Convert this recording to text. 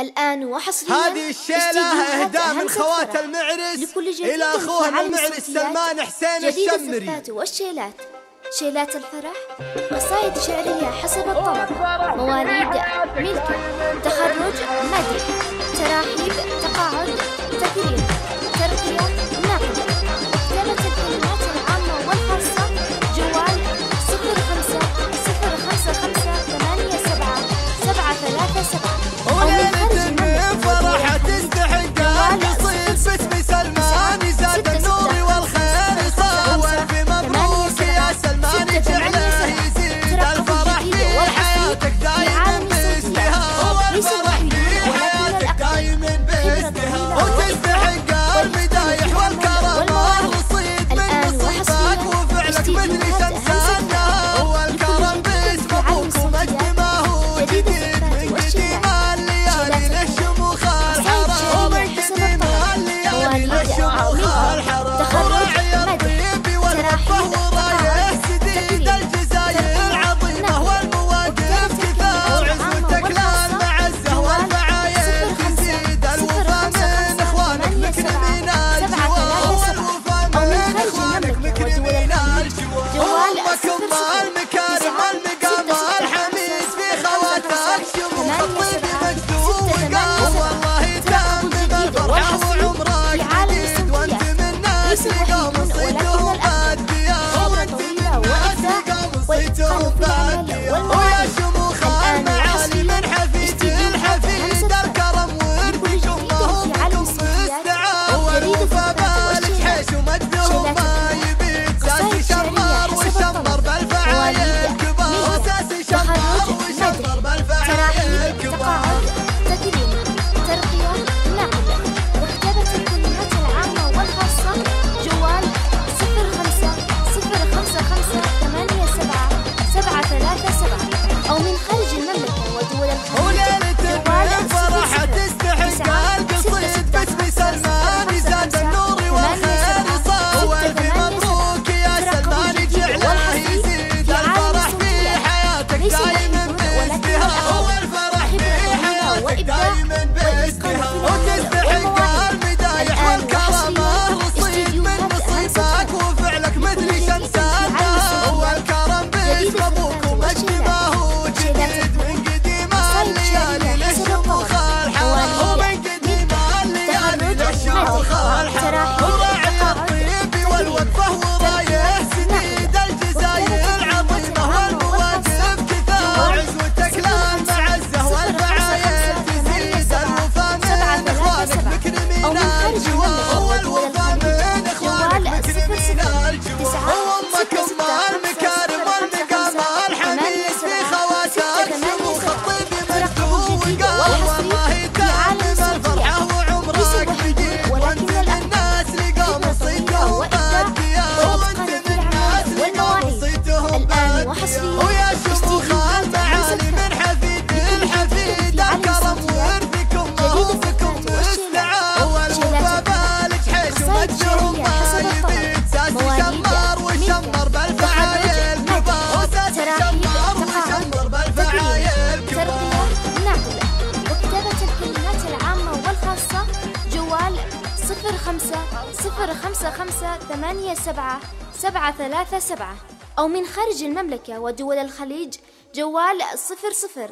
الآن وحصريا هذه الشيلة إهداء من خوات المعرس لكل إلى أخوهم المعرس سلمان حسين الشمري. جديد والشيلات. شيلات الفرح قصائد شعرية حسب الطلب مواليد ملكة تخرج مدري 거야. صفر خمسة خمسة ثمانية سبعة سبعة ثلاثة سبعة أو من خارج المملكة ودول الخليج جوال صفر صفر.